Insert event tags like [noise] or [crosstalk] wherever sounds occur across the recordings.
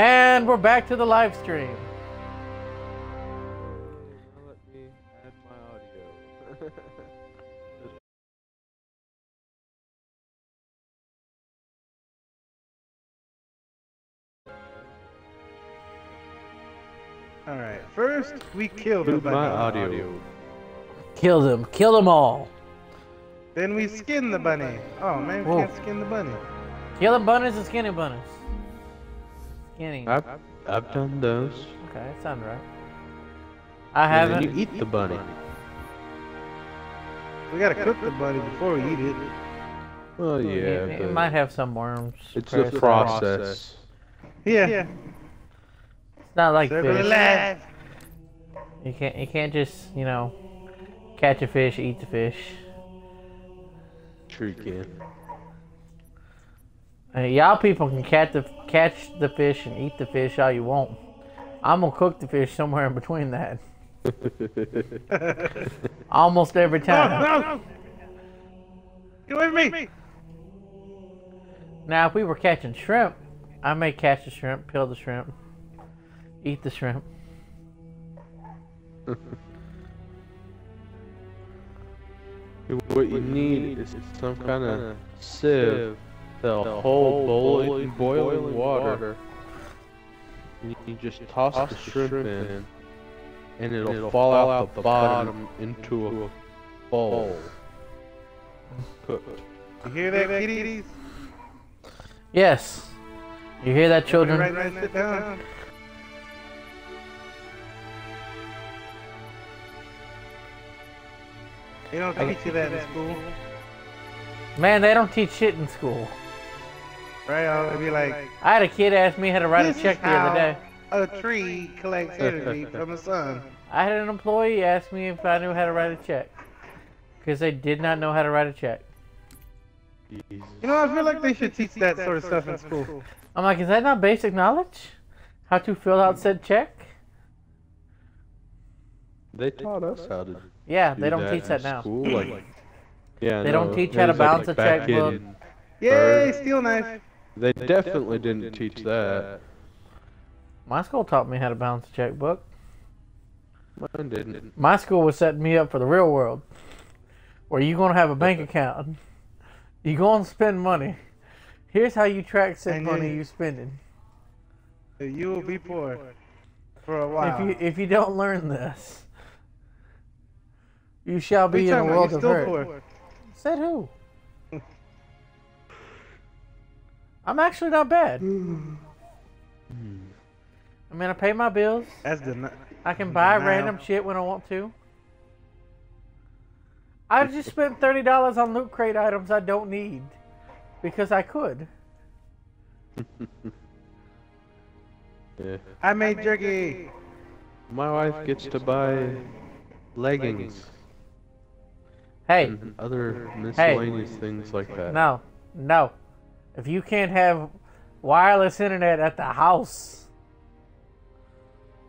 And we're back to the live stream. Let me add my audio. All right. First, we killed Move the my bunny. audio. Kill them. Kill them all. Then we skin the bunny. Oh man, we Whoa. can't skin the bunny. Kill the bunnies and skinny bunnies. Skinny. I've, I've done those. Okay, that sounds right. I And haven't. you eat the bunny. We gotta cook the bunny before we eat it. Well, yeah, it, it might have some worms. it's a process. Yeah. It's not like Circle fish. alive. You can't. You can't just you know catch a fish, eat the fish. Sure you can. Uh, y'all people can catch the catch the fish and eat the fish all you want. I'm gonna cook the fish somewhere in between that. [laughs] Almost every time. no. Get away from me. Now, if we were catching shrimp, I may catch the shrimp, peel the shrimp, eat the shrimp. [laughs] what you need is some kind of sieve that'll hold boiling, boiling water. You you just toss the shrimp in, and it'll fall out the bottom into a bowl. Cooked. You hear that, kitties? Yes. You hear that, children? Right, right, sit down. They don't teach you that in school, Man, they don't teach shit in school. Right? I'll be like, I had a kid ask me how to write a check the other day. a tree collects energy from the sun. I had an employee ask me if I knew how to write a check. Because they did not know how to write a check. You know, I feel like they should teach that sort of stuff in school. I'm like, is that not basic knowledge? How to fill out said check? They taught us how to. Yeah, they don't that teach that now. School, like, yeah, They don't teach how to was, like, balance a checkbook. in- Yay, steel knife. They definitely didn't teach that. My school taught me how to balance a checkbook. Mine didn't. My school was setting me up for the real world. Where you going to have a bank [laughs] account. You going to spend money. Here's how you track said And money you- you spending. You will be poor for a while. If you if you don't learn this, you shall be in a world of still hurt. poor. Said who? I'm actually not bad. I mean, I pay my bills. That's the. I can buy Denial. random shit when I want to. I just spent thirty dollars on loot crate items I don't need because I could. Yeah. [laughs] I made jerky. My wife gets to buy leggings Hey, and other miscellaneous things like that. no, no. If you can't have wireless internet at the house,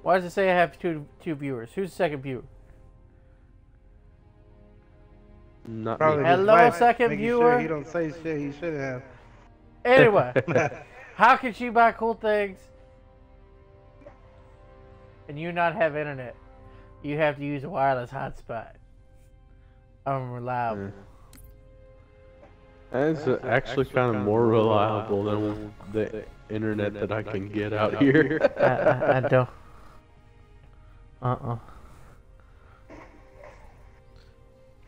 why does it say I have two two viewers? Who's the second viewer? Not Probably me. his Hello, wife, second making viewer. Sure he don't say shit he shouldn't have. Anyway, [laughs] how can she buy cool things and you not have internet? You have to use a wireless hotspot. Unreliable. That's uh, actually kind of more reliable than the internet that I can get out here. [laughs] I, I, I don't. Uh uh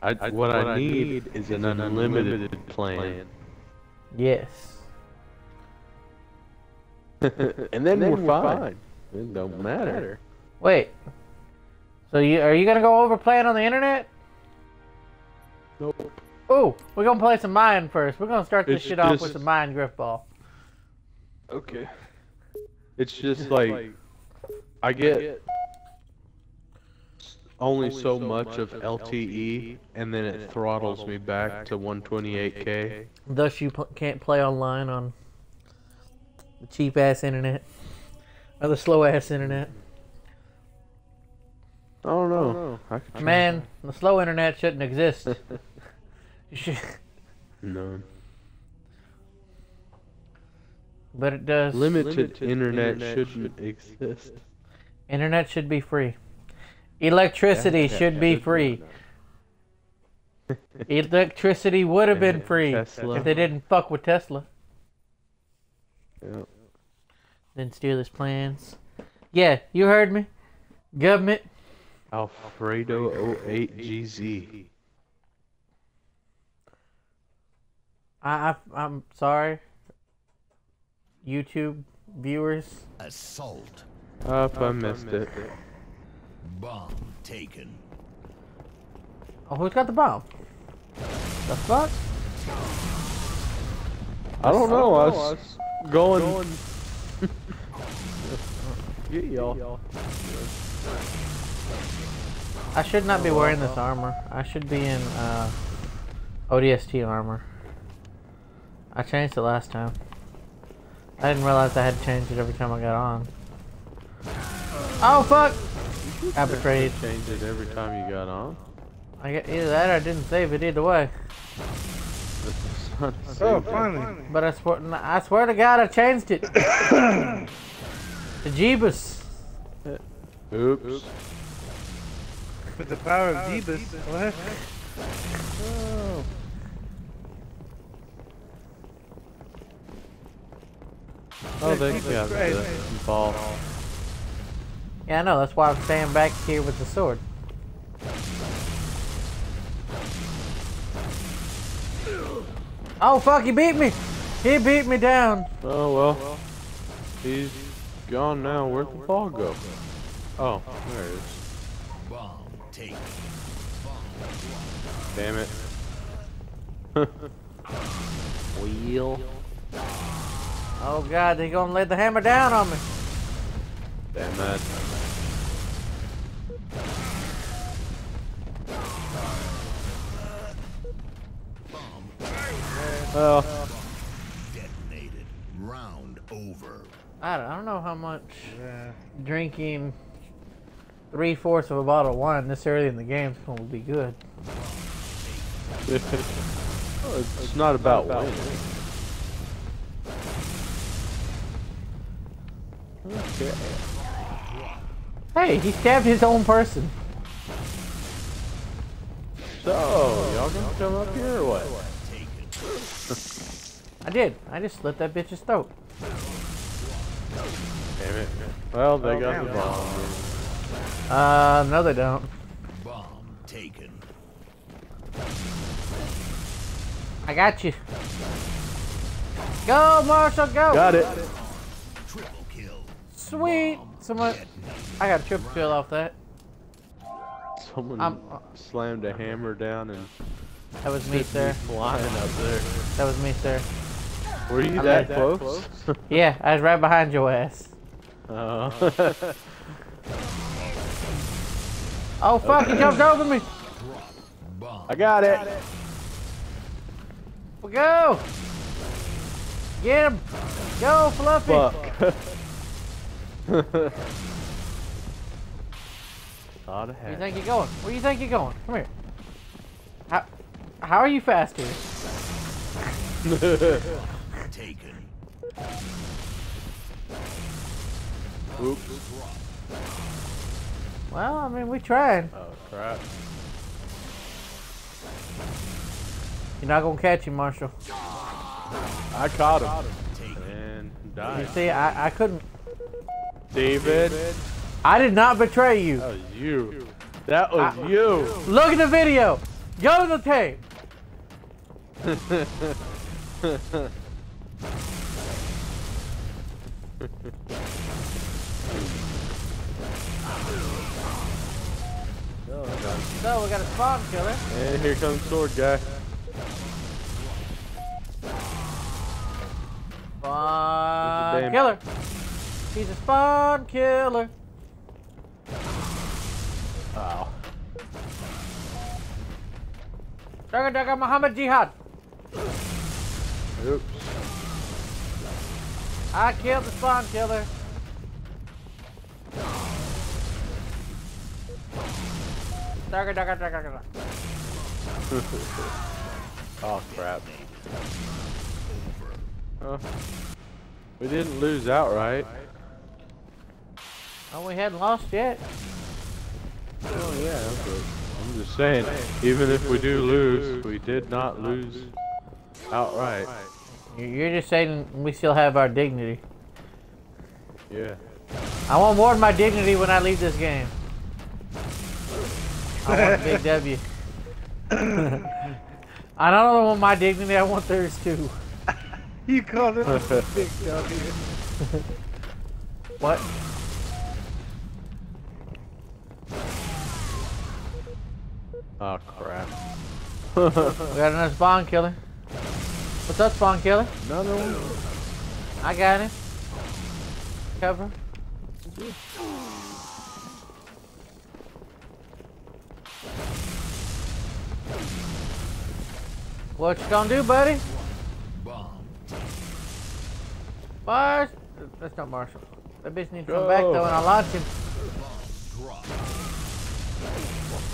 I, what I need is an unlimited plan. Yes. [laughs] and then we're fine. It don't matter. Wait. So you are you gonna go over playing on the internet? Nope. Ooh, we're gonna play some mine first. We're gonna start this It's shit off with some mine Grifball. Okay. It's just like I get only so much of LTE, and then it throttles me back to 128k. Thus, you pl- can't play online on the cheap ass internet or the slow ass internet. I don't know. I could try. Man, the slow internet shouldn't exist. [laughs] You [laughs] should- No. but it does. Limited, internet, shouldn't exist. Internet should be free. Electricity Yeah, should yeah, be should free. Electricity would have been free Tesla. if they didn't fuck with Tesla. Yeah. Didn't steal his plans. Yeah, you heard me. Government. Alfredo 08GZ. I, I I'm sorry. YouTube viewers. Assault. Up, I missed it. Bomb taken. Oh, who's got the bomb? The fuck? I don't know. I was going. [laughs] Get y'all. I should not be wearing this armor. I should be in uh, ODST armor. I changed it last time. I didn't realize I had to change it every time I got on. Oh fuck! I betrayed. Change it every time you got on. I get either that or I didn't save it either way. [laughs] Oh, finally. But I swear, I swear to God, I changed it. [coughs] to Jeebus. Oops. With the power of Jeebus. What? Uh, Oh, they Jesus got Christ. the ball. Yeah, I know. That's why I'm staying back here with the sword. Oh fuck! He beat me. He beat me down. Oh well. He's gone now. Where'd the ball go? Oh, there it is. Bomb taken. Damn it. [laughs] Wheel. Oh god, they gonna lay the hammer down on me. Damn that. Well, Detonated. Round over. I don't, I don't know how much Yeah. drinking three fourths of a bottle of wine this early in the game is gonna be good. Oh, it's, [laughs] it's not about winning. Okay. Hey, he stabbed his own person. So, y'all gonna come up here or what? I did. I just slit that bitch's throat. Damn it. Well, they Oh, got the bomb. Uh, no, they don't. Bomb taken. I got you. Go, Marshall, go! Got it. Triple kill. Sweet. Someone, I got a triple kill off that. Someone Um, slammed a hammer down and That was me, sir. flying up there. That was me, sir. Were you I'm that, that close? Yeah, I was right behind your ass. Oh. Oh fuck! He jumped over me. I got it. We go. Get him. Go, Fluffy. Fuck. [laughs] [laughs] Thought Where you think you're going? Where you think you're going? Come here. How, how are you faster? Taken. [laughs] Oops. Well, I mean, we tried. Oh crap. You're not gonna catch him, Marshall. I caught him. And You see, I, I couldn't. David. I did not betray you. That was you. That was I- you. Look at the video. Go to the tape. So we got a spawn killer. And here comes sword guy. Spawn damn- killer. He's a spawn killer. Oh. Wow. Daga Daga Muhammad Jihad. Oops. I killed the spawn killer. Daga Daga Daga Daga. [laughs] Oh crap. Oh. We didn't lose outright. Oh, we hadn't lost yet. Oh yeah, but I'm just saying, even if we do lose, we did not lose outright. You- You're just saying we still have our dignity. Yeah. I want more of my dignity when I leave this game. I want a big W. [laughs] I don't want my dignity, I want theirs too. [laughs] You called it a [laughs] big W. What? Oh crap. We got another spawn killer. What's up, spawn killer? Another one. I got him. Cover. What you gonna do, buddy? Bomb. Mars? That's not Marshall. That bitch needs to come back though, and I launch him.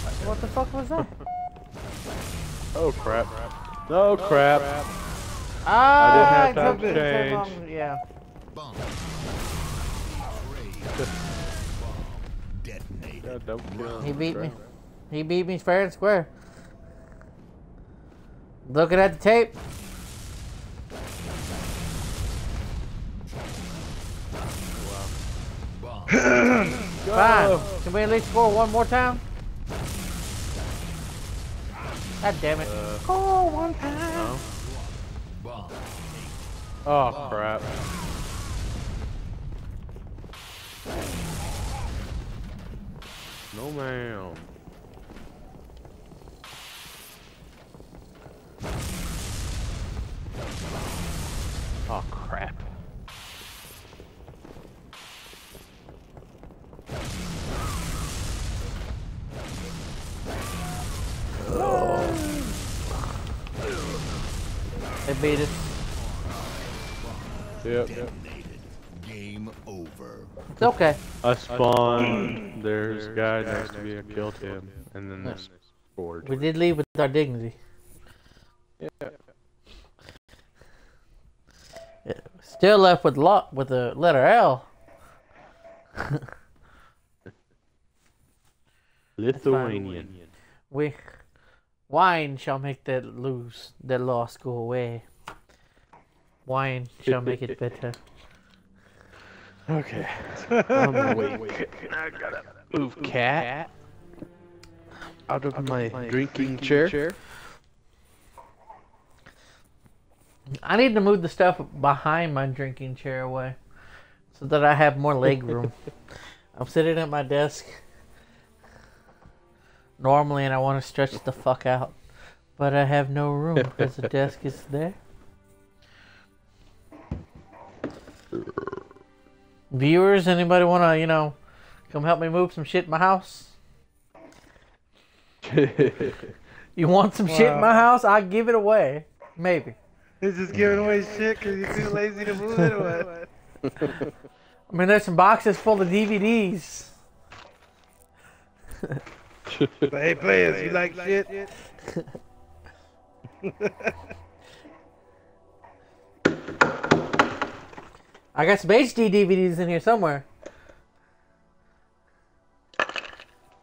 Drop. What the fuck was that? [laughs] Oh crap. No crap. Ah, I didn't have time to took- it took change. long- Yeah. Bomb. Betrayed. Bomb. Detonated. God, He beat me. He beat me fair and square. Looking at the tape. Bomb. [coughs] Fine. Can we at least score one more time? God damn it. Uh, score one time. No. Oh crap. No ma'am. They beat it. Yep. Detonated. Game over. It's okay. I spawned. There's a guy next to me. I killed him, and then this scored. We did leave with our dignity. Yeah. Still left with lot with the letter L. [laughs] Lithuanian. We wine shall make that lose that loss go away. Wine shall make it better. Okay. Um, [laughs] I'm awake. I gotta move cat out of my drinking chair chair. I need to move the stuff behind my drinking chair away so that I have more leg room. [laughs] I'm sitting at my desk normally and I want to stretch the fuck out, but I have no room because the desk is there. Viewers, anybody want to, you know, come help me move some shit in my house? [laughs] You want some shit in my house? I'll give it away. Maybe. He's just giving away shit because you're too lazy to move it away. [laughs] I mean, there's some boxes full of DVDs. [laughs] But hey, players, you like shit? I got some HD DVDs in here somewhere.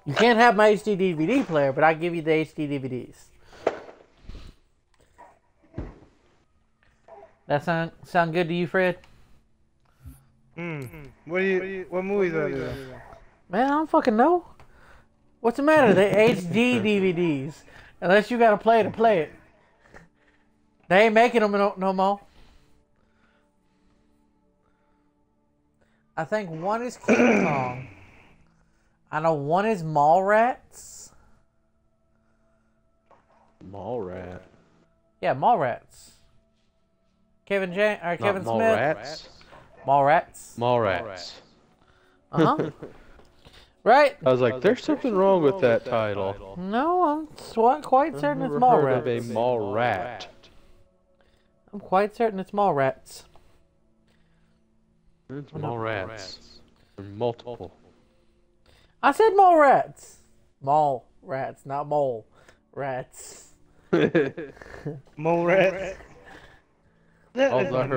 You can't have my HD DVD player, but I give you the HD DVDs. That sound sound good to you, Fred? Hmm. What do you? What movies are there? Man, I don't fucking know. What's the matter? They [laughs] HD DVDs. Unless you got to play to play it. They ain't making them no, no more. I think one is King [clears throat] Kong. I know one is Mallrats. Mall rat. Yeah, Mallrats. Kevin Jan or Kevin Not mall Smith. rats. Mallrats. Mall rats. Uh huh. [laughs] right? I was like, there's something wrong with that title. No, I'm sw- quite certain it's Never heard of a Mallrats. mall rat. I'm quite certain it's Mallrats. It's mall rats. Multiple. I said mole rats. Mole rats, not mole rats. [laughs] Mole rats. All I heard